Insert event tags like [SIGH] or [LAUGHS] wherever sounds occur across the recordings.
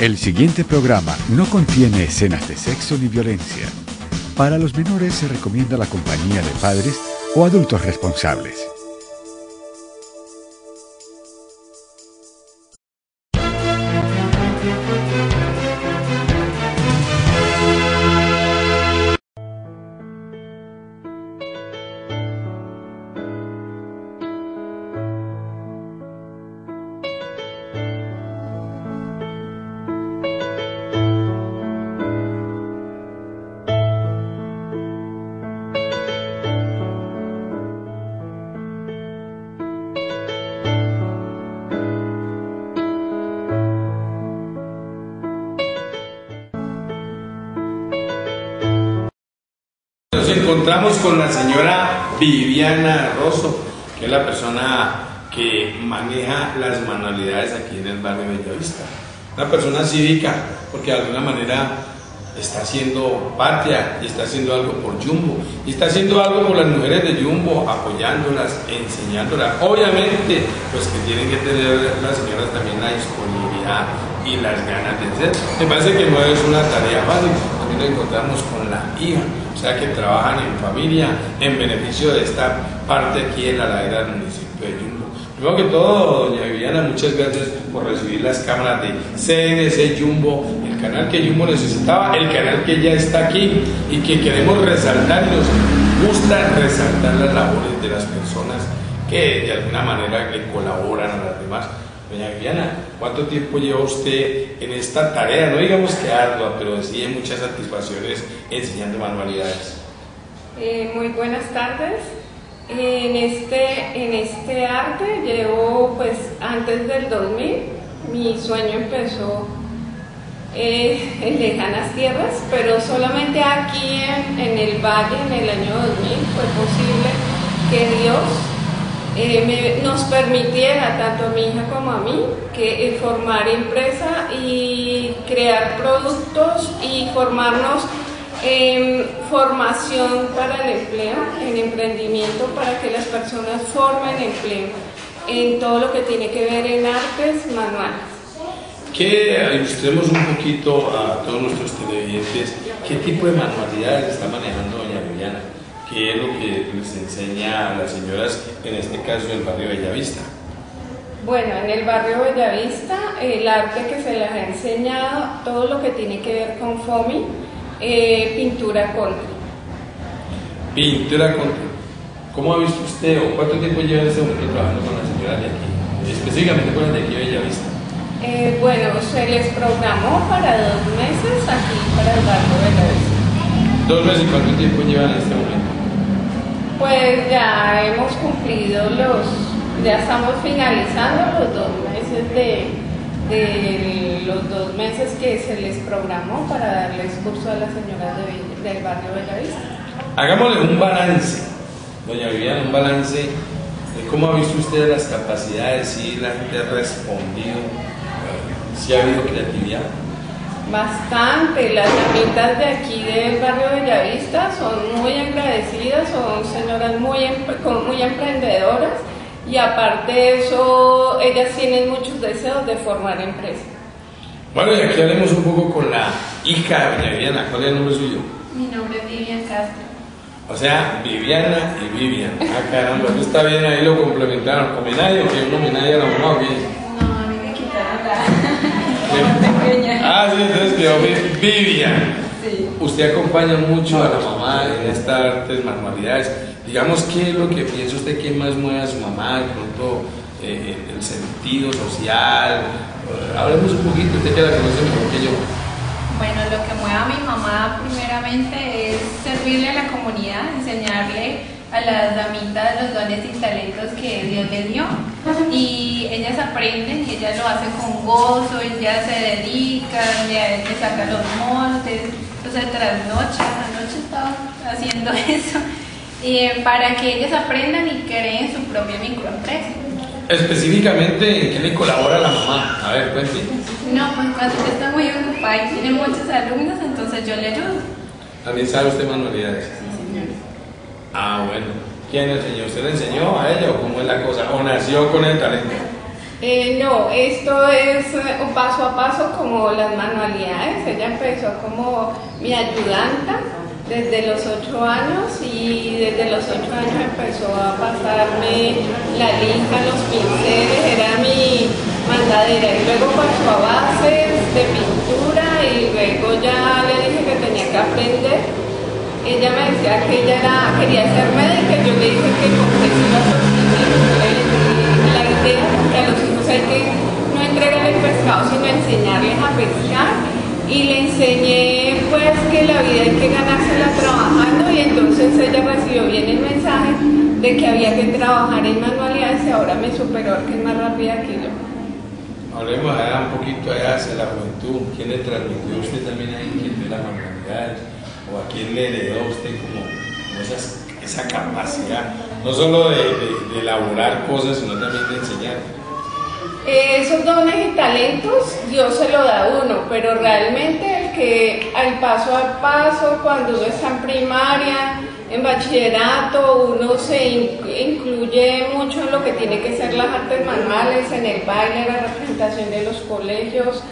El siguiente programa no contiene escenas de sexo ni violencia. Para los menores se recomienda la compañía de padres o adultos responsables. Encontramos con la señora Viviana Rosso, que es la persona que maneja las manualidades aquí en el barrio Bellavista. Una persona cívica, porque de alguna manera está haciendo patria y está haciendo algo por Jumbo y está haciendo algo por las mujeres de Jumbo, apoyándolas, enseñándolas. Obviamente, pues que tienen que tener las señoras también la disponibilidad y las ganas de hacer. Me parece que no es una tarea fácil, también encontramos con la hija, o sea que trabajan en familia en beneficio de esta parte aquí en la ladera del municipio de Jumbo. Primero que todo, doña Viviana, muchas gracias por recibir las cámaras de CNC Jumbo, el canal que Jumbo necesitaba, el canal que ya está aquí y que queremos resaltar nos gusta resaltar las labores de las personas que de alguna manera le colaboran a las demás. Doña Viviana, ¿cuánto tiempo lleva usted en esta tarea? No digamos que ardua, pero sí hay muchas satisfacciones enseñando manualidades. Eh, muy buenas tardes. En este, en este arte llevo, pues antes del 2000, mi sueño empezó eh, en lejanas tierras, pero solamente aquí en, en, el valle, en el año 2000, fue posible que Dios eh, nos permitiera, tanto a mi hija como a mí, que eh, formar empresa y crear productos y formarnos en formación para el empleo, en emprendimiento para que las personas formen empleo en todo lo que tiene que ver en artes manuales. Que ilustremos un poquito a todos nuestros televidentes qué tipo de manualidades está manejando doña Viviana, qué es lo que les enseña a las señoras, en este caso en el barrio Bellavista. Bueno, en el barrio Bellavista, el arte que se les ha enseñado, todo lo que tiene que ver con FOMI, eh, pintura country. Pintura country. ¿Cómo ha visto usted o cuánto tiempo lleva en este momento trabajando con las señoras de aquí? Específicamente con las de aquí de Bellavista. Eh, bueno, se les programó para dos meses aquí para el barrio Bellavista. ¿Dos meses? ¿Cuánto tiempo llevan en este momento? Pues ya hemos cumplido los, ya estamos finalizando los dos meses de, de los dos meses que se les programó para darles curso a las señoras de, del barrio Bellavista. Hagámosle un balance, doña Viviana, un balance de cómo ha visto usted las capacidades, si la gente ha respondido, si ha habido creatividad. Bastante, las amitas de aquí del barrio Bellavista son muy agradecidas, son señoras muy, muy emprendedoras y aparte de eso, ellas tienen muchos deseos de formar empresa. Bueno, y aquí hablemos un poco con la hija de doña Viviana. ¿Cuál es el nombre suyo? Mi nombre es Vivian Castro. O sea, Viviana y Vivian. Ah, caramba, eso está bien, ahí lo complementaron. ¿Homenaje o qué? ¿Un homenaje a la mamá o qué? Ah, sí, entonces quedó Vivian. Sí. Usted acompaña mucho a la mamá en estas artes, manualidades. Digamos, ¿qué es lo que piensa usted que más mueve a su mamá? De pronto, eh, el sentido social. Eh, hablemos un poquito, usted que la conoce mejor que yo. Bueno, lo que mueve a mi mamá primeramente es servirle a la comunidad, enseñarle a las damitas los dones y talentos que Dios les dio. Y ellas aprenden y ellas lo hacen con gozo, ellas se dedican, le, le sacan los montes, o sea, trasnochan, anoche estaba haciendo [LAUGHS] eso, y para que ellas aprendan y creen su propia microempresa. Específicamente, ¿en qué le colabora la mamá? A ver, cuente. No, pues cuando está muy ocupada y tiene muchos alumnos, entonces yo le ayudo. ¿También sabe usted manualidades? Ah, bueno. ¿Quién le enseñó? ¿Usted le enseñó a ella o cómo es la cosa? ¿O nació con el talento? Eh, no, esto es eh, un paso a paso como las manualidades. Ella empezó como mi ayudanta desde los ocho años y desde los ocho años empezó a pasarme la lija, los pinceles, era mi mandadera y luego pasó a Ella me decía que ella era, quería ser médica yo le dije que con qué se iba a la idea que a los hijos hay que no entregarles pescado sino enseñarles a pescar y le enseñé pues que la vida hay que ganársela trabajando y entonces ella recibió bien el mensaje de que había que trabajar en manualidades y ahora me superó que es más rápida que yo. Hablemos allá un poquito allá hacia la juventud. ¿Quién le transmitió usted también ahí quién de las manualidades? ¿O a quién le heredó usted como, esa capacidad? No solo de, de elaborar cosas, sino también de enseñar. Eh, esos dones y talentos Dios se lo da a uno, pero realmente el que al paso a paso, cuando uno está en primaria, en bachillerato, uno se incluye mucho en lo que tiene que ser las artes manuales, en el baile, la representación de los colegios.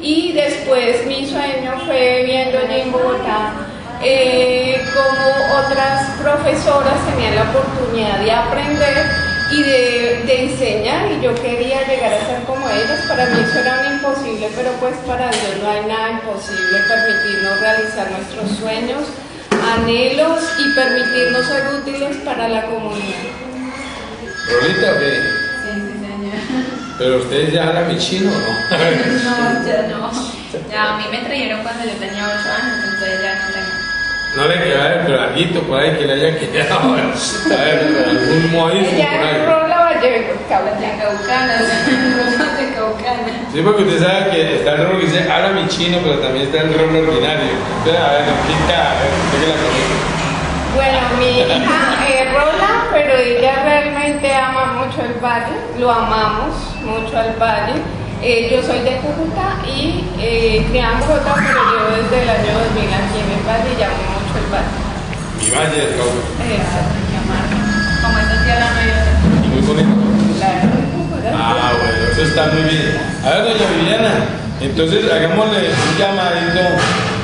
Y después mi sueño fue viendo allí en Bogotá eh, cómo otras profesoras tenían la oportunidad de aprender y de, enseñar y yo quería llegar a ser como ellos. Para mí eso era un imposible, pero pues para Dios no hay nada imposible. Permitirnos realizar nuestros sueños, anhelos y permitirnos ser útiles para la comunidad. Rolita, ¿qué? Sí, sí, señor. Pero ustedes ya hablan mi chino, ¿no? [LAUGHS] no, ya no. Ya a mí me trajeron cuando yo tenía 8 años, entonces ya no. No le queda el alguito por ahí que le haya quedado. [LAUGHS] A ver, algún modismo por ahí. rola Caucana, de [LAUGHS] Caucana. Sí, porque usted sabe que está el rol que dice, habla mi chino, pero también está el rol ordinario. Entonces, a ver, explica, a ver, ¿qué la conoce? Bueno, mi hija es Rola, pero ella realmente ama mucho el valle, lo amamos mucho al valle. Eh, yo soy de Cúcuta y eh, criamos otra, pero yo desde el año 2000 aquí en el valle y amo Mi valle del Cauca. Exacto, Como esta tierra no Y muy bonito. Claro. Ah, bueno, eso está muy bien. A ver, doña Viviana, entonces hagámosle un llamadito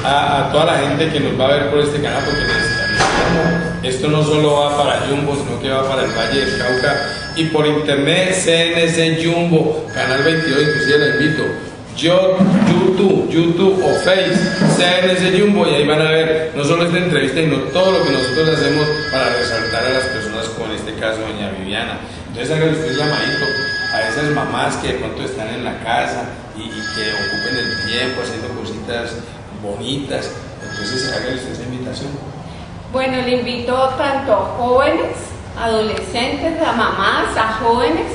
a, toda la gente que nos va a ver por este canal, porque necesitamos. Esto no solo va para Jumbo, sino que va para el Valle del Cauca y por internet CNC Jumbo, Canal 22, inclusive la invito. Yo, YouTube, YouTube o Face, CNC Jumbo y ahí van a ver no solo esta entrevista, sino todo lo que nosotros hacemos para resaltar a las personas, como en este caso doña Viviana. Entonces háganle usted llamadito a esas mamás que de pronto están en la casa y, que ocupen el tiempo haciendo cositas bonitas. Entonces háganle usted esa invitación. Bueno, le invito tanto a jóvenes adolescentes, a mamás, a jóvenes,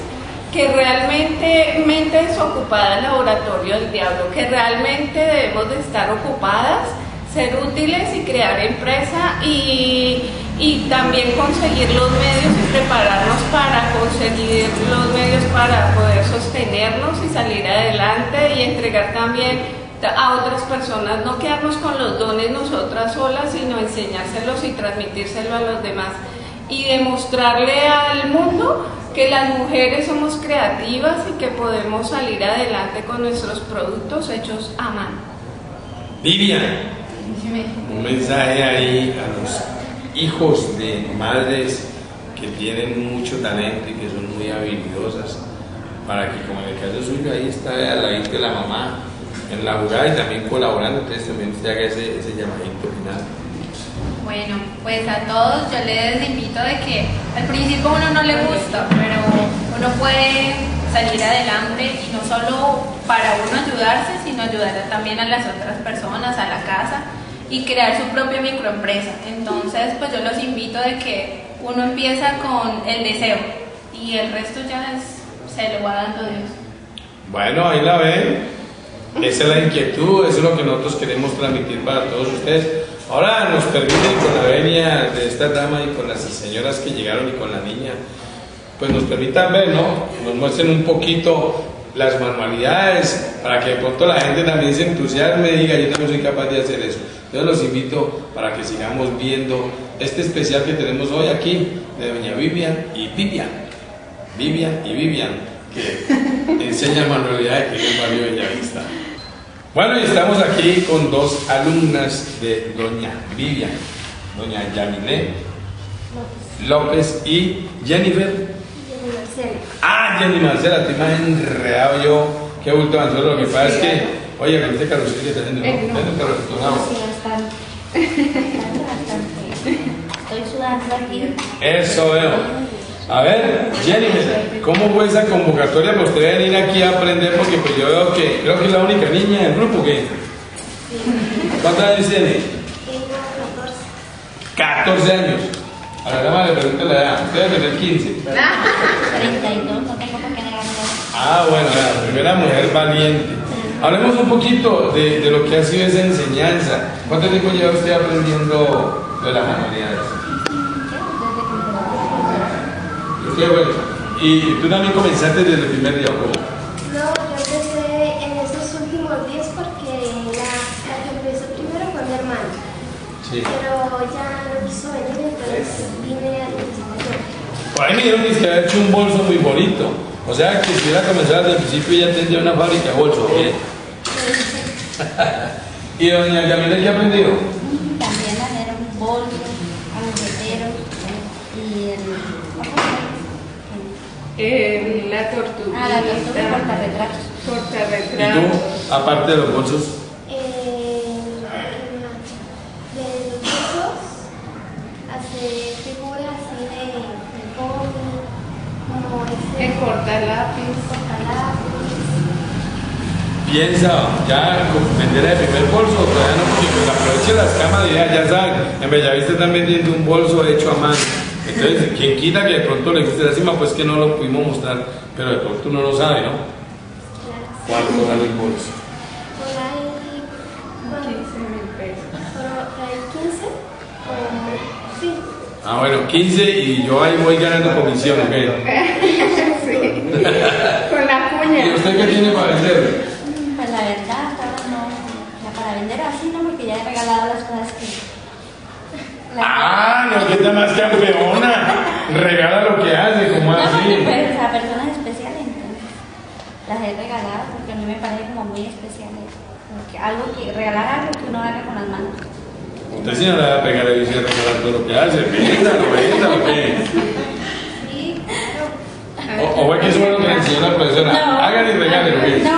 que realmente mente desocupada el laboratorio del diablo, que realmente debemos de estar ocupadas, ser útiles y crear empresa y, y también conseguir los medios y prepararnos para conseguir los medios para poder sostenernos y salir adelante y entregar también a otras personas, no quedarnos con los dones nosotras solas, sino enseñárselos y transmitírselo a los demás y demostrarle al mundo que las mujeres somos creativas y que podemos salir adelante con nuestros productos hechos a mano. Vivian, un mensaje ahí a los hijos de madres que tienen mucho talento y que son muy habilidosas, para que como en el caso suyo ahí está al ladito de la mamá en la jugada y también colaborando, entonces también usted haga ese, ese llamadito final. Bueno, pues a todos yo les invito de que al principio uno no le gusta, pero uno puede salir adelante y no solo para uno ayudarse, sino ayudar también a las otras personas, a la casa y crear su propia microempresa. Entonces, pues yo los invito de que uno empieza con el deseo y el resto ya se lo va dando Dios. Bueno, ahí la ven. Esa es la inquietud, eso es lo que nosotros queremos transmitir para todos ustedes. Ahora nos permiten con la venia de esta dama y con las señoras que llegaron y con la niña, pues nos permitan ver, ¿no? Nos muestren un poquito las manualidades para que de pronto la gente también se entusiasme y diga yo también soy capaz de hacer eso. Yo los invito para que sigamos viendo este especial que tenemos hoy aquí de doña Vivian y Vivian. Vivian y Vivian que [LAUGHS] enseña manualidades aquí en el barrio Bellavista. Bueno, y estamos aquí con dos alumnas de doña Vivian, doña Yamile López y Jennifer. Ah, Jenny Marcela, te más enredado yo. Qué bulto solo lo que pasa es que, oye, con este carrusel que está haciendo, ¿no? Eh. Tiene carrusel, [LAUGHS] Estoy sudando aquí. Eso veo. A ver, Jennifer, ¿cómo fue esa convocatoria para usted venir aquí a aprender? Porque pues yo veo que creo que es la única niña del grupo que... ¿Cuántos años tiene? Tengo 14. 14 años. A la dama le pregunto la edad. Usted debe tener 15. 32, no tengo por qué negarlo. Ah, bueno, la primera mujer valiente. Hablemos un poquito de, de lo que ha sido esa enseñanza. ¿Cuánto tiempo lleva usted aprendiendo de las manualidades? Qué bueno. Y tú también comenzaste desde el primer día, ¿o ¿cómo? No, yo empecé en esos últimos días porque la, la que empezó primero fue mi hermana. Sí. Pero ya no quiso venir, entonces vine a yo. Por ahí me dijeron que había hecho un bolso muy bonito. O sea, que si hubiera comenzado desde el principio ya tendría una fábrica de bolsos. ¿eh? ¿Y doña Yamila qué ha aprendido? También hacer un bolso, agujeteros y el... Eh, la tortuga. Ah, la tortuga portarretratos. ¿Y tú, aparte de los bolsos? Eh, de los bolsos, hacer figuras así de, como ese El. Piensa, ya con vender el primer bolso, todavía no, porque aproveche las camas de ya, ya saben, en Bellavista están vendiendo un bolso hecho a mano. Entonces, quien quita que de pronto le guste la cima, pues que no lo pudimos mostrar, pero de pronto uno lo sabe, ¿no? ¿Cuánto vale el bolso? Por ahí, bueno, 15 mil pesos. por ahí 15 o sí. Ah, bueno, 15 y yo ahí voy ganando comisión, ¿ok? [LAUGHS] Sí. [LAUGHS] Con la ¿Y cuña. usted qué tiene para vender? Pues la verdad, hasta ahora no, o sea, para vender así no, porque ya he regalado las cosas que... la- Ah, no, que está más campeona. Regala lo que hace, como No, porque así. pues a personas especiales, entonces las he regalado porque a mí me parece como muy especial porque algo que, regalar algo que uno haga con las manos. Usted sí no le va a pegar y dice regalar todo lo que hace. Véndalo, véndalo, ¿qué? Sí, claro. O, o fue que eso fue lo que le enseñó la profesora. Hagan y regalen, ¿ok? No,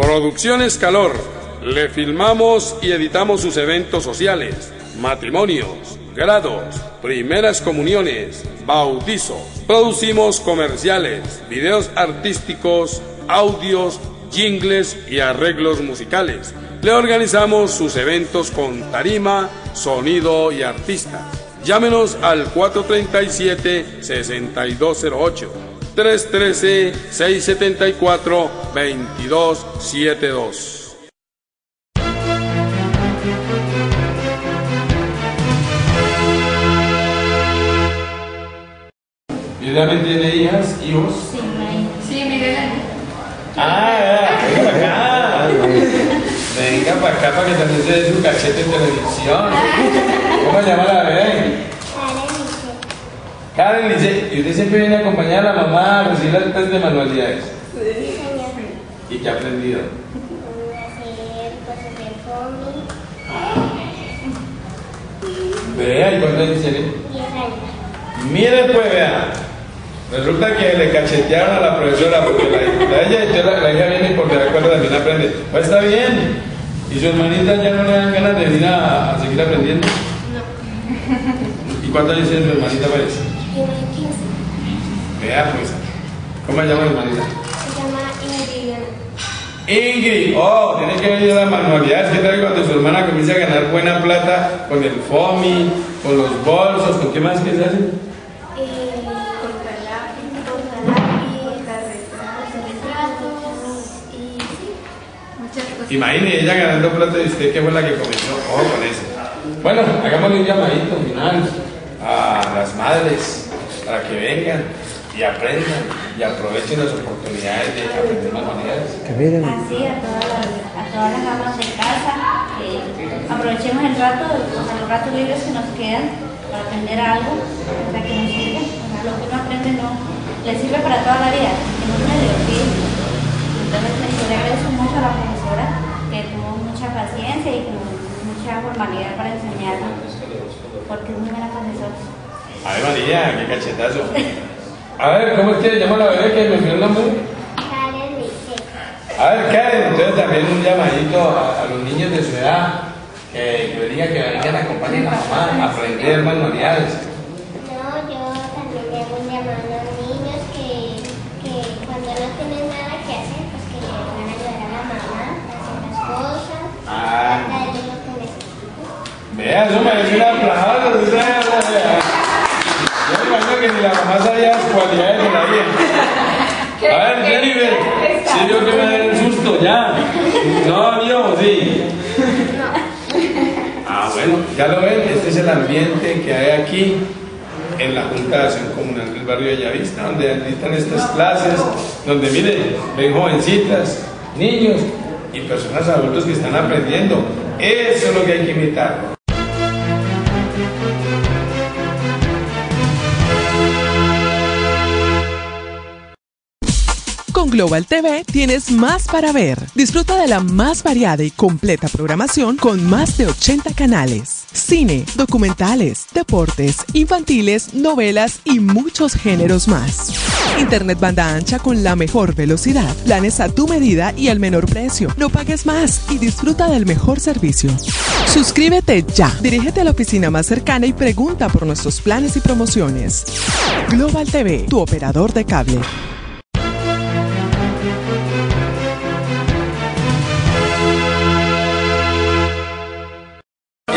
Producciones Calor. Le filmamos y editamos sus eventos sociales, matrimonios, grados, primeras comuniones, bautizos. Producimos comerciales, videos artísticos, audios, jingles y arreglos musicales. Le organizamos sus eventos con tarima, sonido y artistas. Llámenos al 437-6208. 313-674-2272. ¿Y también tiene hijas, hijos? Sí, me Sí, miren ahí. Ah, venga para acá. Venga para acá para que también se dé su cachete en televisión. ¿Cómo se llama la bebé? Karen dice, y usted siempre viene a acompañar a la mamá a recibir las clases de manualidades. ¿Y qué ha aprendido? Vea, ¿y cuántos años tiene? Mire pues, vea. Resulta que le cachetearon a la profesora porque la, la ella, yo la, la hija viene porque de acuerdo también aprende. Pues está bien. ¿Y su hermanita ya no le dan ganas de venir a, a seguir aprendiendo? ¿Y cuántos años tiene su hermanita pues? Tiene 15. Vea pues. ¿Cómo se llama hermanita? Se llama Ingrid. Ingrid, oh, tiene que venir a las manualidades. ¿Qué tal cuando su hermana comienza a ganar buena plata con el FOMI, con los bolsos, con qué más que se hace? Eh, Portalápiz. portalápiz, retratos y sí. Muchas cosas. Imagine ella ganando plata y usted que fue la que comenzó. Oh, con eso. Bueno, hagámosle un llamadito final a las madres para que vengan y aprendan y aprovechen las oportunidades de aprender manualidades. Así a todas las, a todas las amas de casa que aprovechemos el rato, los ratos libres que nos quedan para aprender algo, o sea, que nos sirve. lo que uno aprende no le sirve para toda la vida, no se divertir. Entonces, yo le agradezco mucho a la profesora que tuvo mucha paciencia y mucha formalidad para enseñarnos, porque es muy buena profesora. Ay María, qué cachetazo. A ver, ¿cómo es que se llama la bebé que me envió el nombre? A ver, Karen, entonces también un llamadito a, los niños de su edad, que, que diga que vengan a acompañar a la mamá a aprender manualidades. No, yo también le hago un llamado a los niños que, que cuando no tienen nada que hacer, pues que le van a ayudar a la mamá a hacer las cosas, ah. a. Vea, eso merece un aplauso. Que ni la mamá sabía las cualidades de vida. [LAUGHS] A ver, Jennifer, si yo que me da el susto, ya. No, yo, sí. Ah, bueno, ya lo ven, este es el ambiente que hay aquí en la Junta de Acción Comunal del barrio de Bellavista, donde están estas clases, donde miren, ven jovencitas, niños y personas adultos que están aprendiendo. Eso es lo que hay que imitar. Con Global TV tienes más para ver. Disfruta de la más variada y completa programación con más de 80 canales. Cine, documentales, deportes, infantiles, novelas y muchos géneros más. Internet banda ancha con la mejor velocidad, planes a tu medida y al menor precio. No pagues más y disfruta del mejor servicio. Suscríbete ya. Dirígete a la oficina más cercana y pregunta por nuestros planes y promociones. Global TV, tu operador de cable.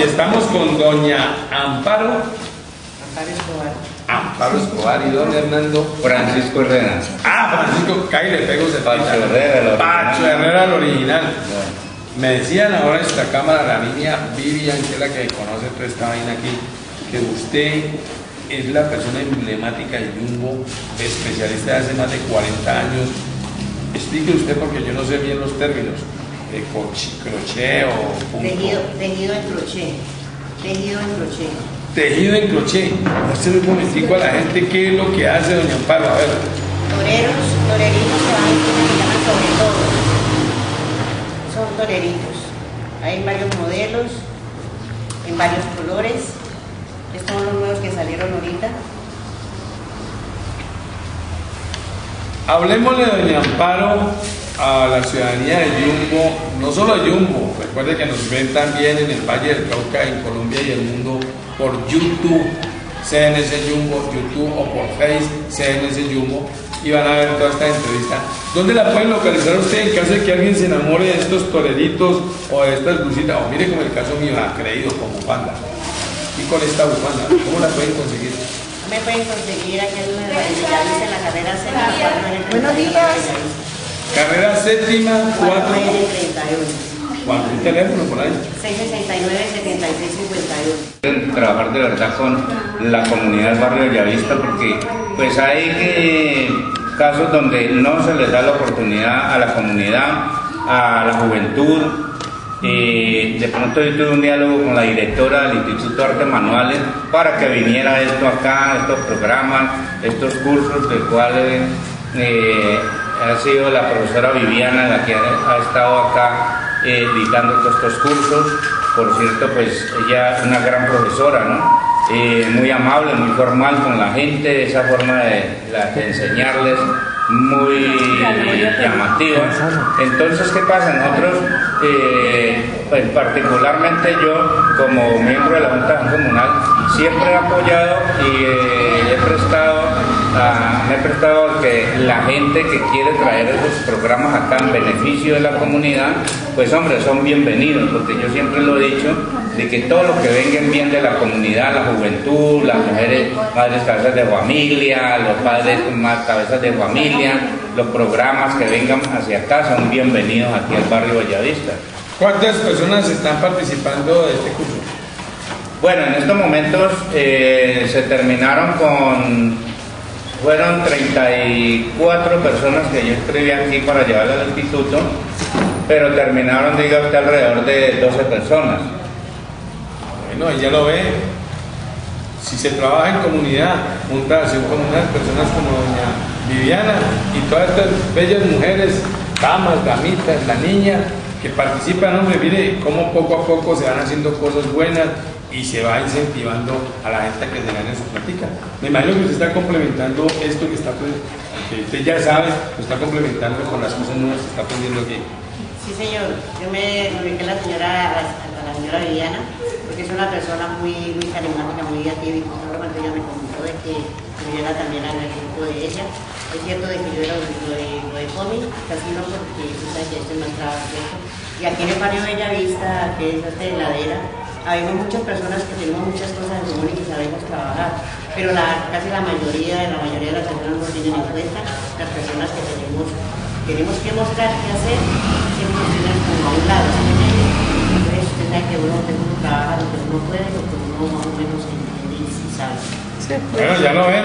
Estamos con doña Amparo. Amparo Escobar. Amparo Escobar y don Hernando. Francisco Herrera. Ah, Francisco, cae le pego se Pacho Herrera, Pacho Herrera, el original. Me decían ahora en esta cámara la niña Vivian, que es la que conoce toda esta vaina aquí, que usted es la persona emblemática de Jumbo, especialista de hace más de 40 años. Explique usted porque yo no sé bien los términos de crochet o Tejido, tejido en crochet. Tejido en crochet. Tejido en crochet. Un momentico a la gente qué es lo que hace Doña Amparo. A ver. Toreros, toreritos se van se llaman sobre todo. Son toreritos. Hay varios modelos, en varios colores. Estos son los nuevos que salieron ahorita. Hablemosle, doña Amparo, a la ciudadanía de Yumbo, no solo de Yumbo, recuerde que nos ven también en el Valle del Cauca, en Colombia y el mundo por YouTube, CNS Yumbo, YouTube o por Face, CNS Yumbo, y van a ver toda esta entrevista. ¿Dónde la pueden localizar usted en caso de que alguien se enamore de estos toreritos o de estas blusitas? O mire como el caso mío, ha creído como panda. Y con esta bufanda, ¿cómo la pueden conseguir? Me pueden conseguir aquí en la, en la carrera. Buenos días. Carrera séptima, 4. ¿Cuánto un teléfono por ahí? 669-7651. Trabajar de verdad con la comunidad del barrio de Villavista porque pues hay casos donde no se les da la oportunidad a la comunidad, a la juventud. y de pronto yo tuve un diálogo con la directora del Instituto de Artes Manuales para que viniera esto acá, estos programas, estos cursos del cuales eh, ha sido la profesora Viviana la que ha, estado acá eh, dictando todos estos cursos. Por cierto, pues ella es una gran profesora, ¿no? Eh, muy amable, muy formal con la gente, esa forma de, enseñarles muy llamativa. Entonces, ¿qué pasa? Nosotros, eh, particularmente yo, como miembro de la Junta Comunal, siempre he apoyado y he prestado me he prestado que la gente que quiere traer esos programas acá en beneficio de la comunidad, pues hombre, son bienvenidos, porque yo siempre lo he dicho, de que todo lo que vengan bien de la comunidad, la juventud, las mujeres, madres cabezas de familia, los padres más cabezas de familia, los programas que vengan hacia acá son bienvenidos aquí al barrio Bellavista. ¿Cuántas personas están participando de este curso? Bueno, en estos momentos eh, se terminaron con fueron 34 personas que yo escribí aquí para llevar al instituto, pero terminaron, diga usted, alrededor de 12 personas. Bueno, ya lo ve. Si se trabaja en comunidad, juntarse con unas personas como doña Viviana y todas estas bellas mujeres, damas, damitas, la niña, que participan, hombre, mire cómo poco a poco se van haciendo cosas buenas y se va incentivando a la gente que se gane su plática. Me imagino que usted está complementando esto que está, pues, que usted ya sabe, lo está complementando con las cosas nuevas que está aprendiendo aquí. Sí, señor. Yo me ubiqué a la señora, a la señora Viviana, porque es una persona muy, muy carismática, muy activa, y cuando ella me comentó de que Viviana también era el de ella. Es cierto de que yo era lo de, lo de cómic, casi no porque tú sabes que esto es trabajo. Y aquí en el barrio Bellavista, que es esta heladera, hay muchas personas que tenemos muchas cosas en común y que sabemos trabajar, pero la, casi la mayoría, la mayoría de las personas no tienen en cuenta las personas que tenemos, tenemos que mostrar qué hacer, siempre tienen como a un lado, Entonces usted que uno, uno trabaja lo que uno puede, lo que uno más o menos entiende y sabe. Bueno, ya lo ven,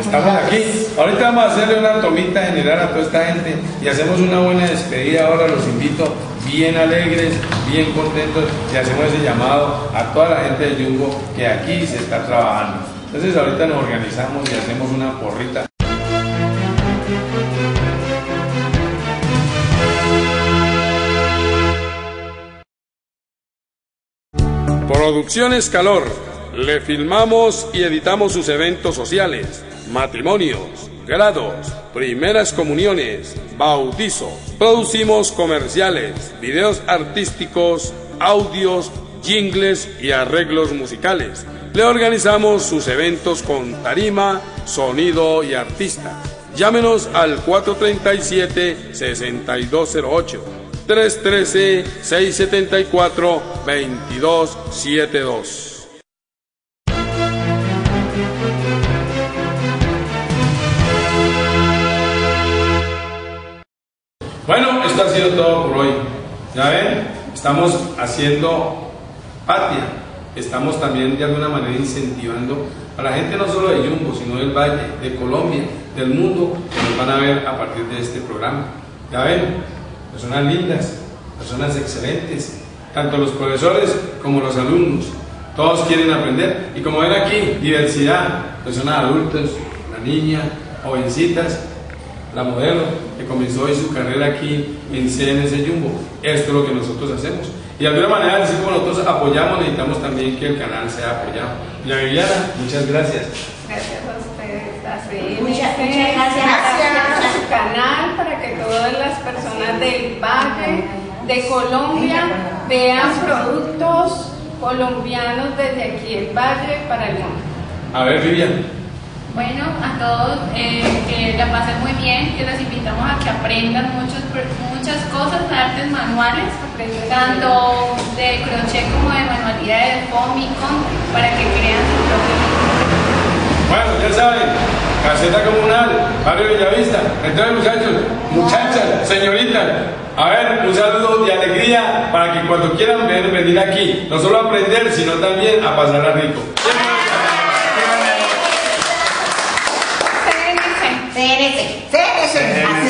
estamos aquí. Ahorita vamos a hacerle una tomita general a toda esta gente y hacemos una buena despedida. Ahora los invito bien alegres, bien contentos y hacemos ese llamado a toda la gente de Jumbo que aquí se está trabajando. Entonces ahorita nos organizamos y hacemos una porrita. Producciones Calor. Le filmamos y editamos sus eventos sociales, matrimonios, grados, primeras comuniones, bautizo. Producimos comerciales, videos artísticos, audios, jingles y arreglos musicales. Le organizamos sus eventos con tarima, sonido y artista. Llámenos al 437-6208. 313-674-2272. Bueno, esto ha sido todo por hoy. Ya ven, estamos haciendo patria. Estamos también de alguna manera incentivando a la gente no solo de Jumbo, sino del Valle, de Colombia, del mundo, que nos van a ver a partir de este programa. Ya ven, personas lindas, personas excelentes, tanto los profesores como los alumnos. Todos quieren aprender. Y como ven aquí, diversidad, personas adultas, la niña, jovencitas, la modelo comenzó hoy su carrera aquí en CNS Jumbo. Esto es lo que nosotros hacemos. Y de alguna manera, así como nosotros apoyamos, necesitamos también que el canal sea apoyado. La Viviana, muchas gracias. Gracias a ustedes. Así Muchas- muchas gracias. gracias a su canal para que todas las personas del Valle, de Colombia, vean productos colombianos desde aquí el Valle para el mundo. A ver, Viviana. Bueno, a todos eh, que la pasen muy bien, que los invitamos a que aprendan muchos, muchas cosas de artes manuales, tanto de crochet como de manualidades, de cómic, para que crean su propio Bueno, ya saben, caseta comunal, barrio Bellavista. Entonces, muchachos, muchachas, señoritas, a ver, un saludo de alegría para que cuando quieran venir, venir aquí, no solo a aprender, sino también a pasarla rico. CNC, CNC,